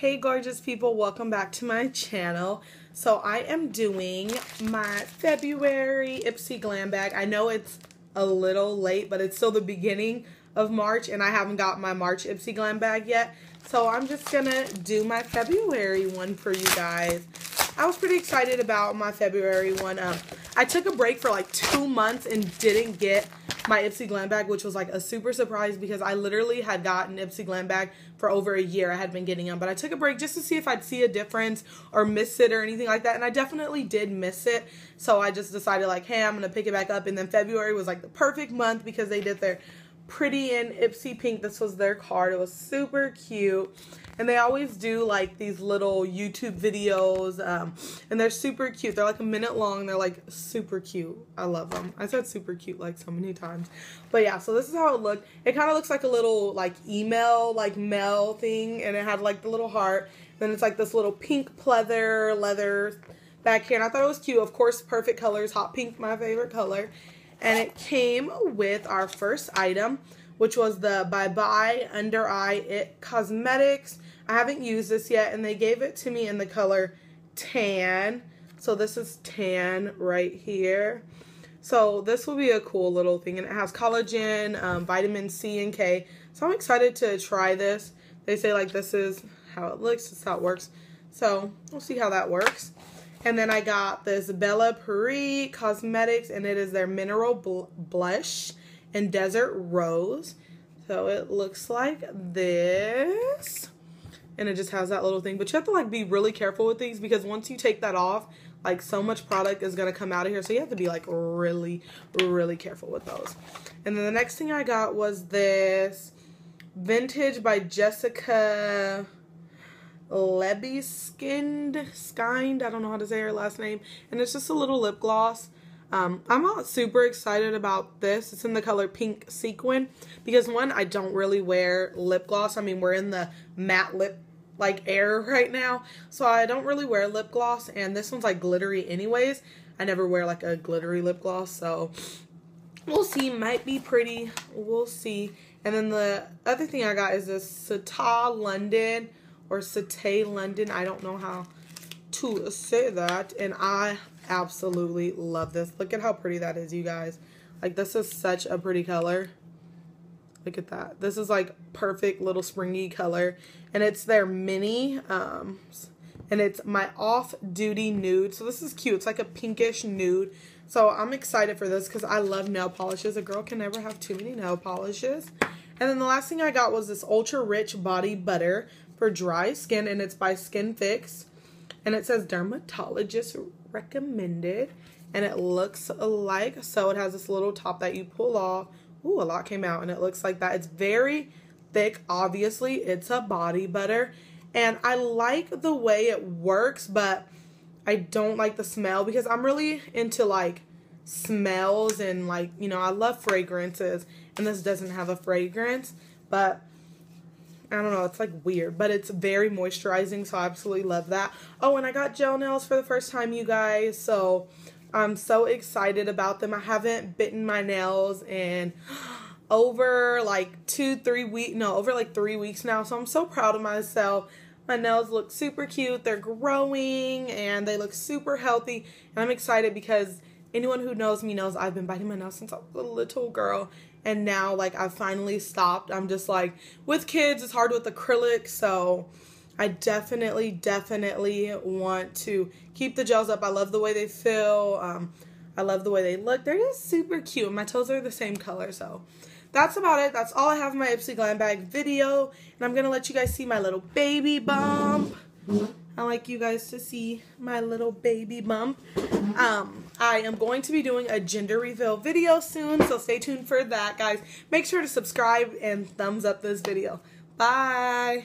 Hey gorgeous people, welcome back to my channel. So I am doing my February Ipsy Glam Bag. I know it's a little late, but it's still the beginning of March and I haven't got my March Ipsy Glam Bag yet. So I'm just gonna do my February one for you guys. I was pretty excited about my February one. Um, I took a break for like two months and didn't get my Ipsy Glam bag, which was like a super surprise because I literally had gotten Ipsy Glam bag for over a year. I had been getting them, but I took a break just to see if I'd see a difference or miss it or anything like that. And I definitely did miss it. So I just decided like, hey, I'm going to pick it back up. And then February was like the perfect month because they did their pretty in Ipsy Pink. This was their card. It was super cute. And they always do like these little YouTube videos. Um, and they're super cute. They're like a minute long. They're like super cute. I love them. I said super cute like so many times. But yeah, so this is how it looked. It kind of looks like a little like email, like mail thing. And it had like the little heart. Then it's like this little pink pleather leather back here. And I thought it was cute. Of course, perfect colors. Hot pink, my favorite color and it came with our first item which was the Bye Bye Under Eye It Cosmetics. I haven't used this yet and they gave it to me in the color tan. So this is tan right here. So this will be a cool little thing and it has collagen, um, vitamin C and K. So I'm excited to try this. They say like this is how it looks, this is how it works. So we'll see how that works. And then I got this Bellapierre Cosmetics, and it is their Mineral bl Blush in Desert Rose. So it looks like this. And it just has that little thing. But you have to like be really careful with these because once you take that off, like so much product is going to come out of here. So you have to be like really, really careful with those. And then the next thing I got was this Vintage by Jessica Liebeskind skinned I don't know how to say her last name and it's just a little lip gloss. Um, I'm not super excited about this. It's in the color pink sequin because one I don't really wear lip gloss. I mean we're in the matte lip like air right now so I don't really wear lip gloss and this one's like glittery anyways. I never wear like a glittery lip gloss so we'll see. Might be pretty. We'll see. And then the other thing I got is this Sata London or Satay London. I don't know how to say that. And I absolutely love this. Look at how pretty that is, you guys. Like, this is such a pretty color. Look at that. This is like perfect little springy color. And it's their mini. Um, and it's my off-duty nude. So this is cute. It's like a pinkish nude. So I'm excited for this because I love nail polishes. A girl can never have too many nail polishes. And then the last thing I got was this Ultra Rich Body Butter for dry skin, and it's by Skinfix. And it says dermatologist recommended. And it looks like, so it has this little top that you pull off. Ooh, a lot came out, and it looks like that. It's very thick, obviously. It's a body butter. And I like the way it works, but I don't like the smell because I'm really into like smells and like, you know, I love fragrances and this doesn't have a fragrance, but I don't know, it's like weird, but it's very moisturizing, so I absolutely love that. Oh, and I got gel nails for the first time, you guys, so I'm so excited about them. I haven't bitten my nails in over like two, three weeks, no, over like three weeks now, so I'm so proud of myself. My nails look super cute, they're growing, and they look super healthy, and I'm excited because anyone who knows me knows I've been biting my nails since I was a little girl, and now like I've finally stopped. I'm just like with kids it's hard with acrylic, so I definitely definitely want to keep the gels up. I love the way they feel. Um, I love the way they look. They're just super cute. My toes are the same color, so that's about it. That's all I have in my Ipsy Glam Bag video. And I'm going to let you guys see my little baby bump. I like you guys to see my little baby bump. Um, I am going to be doing a gender reveal video soon, so stay tuned for that, guys. Make sure to subscribe and thumbs up this video. Bye!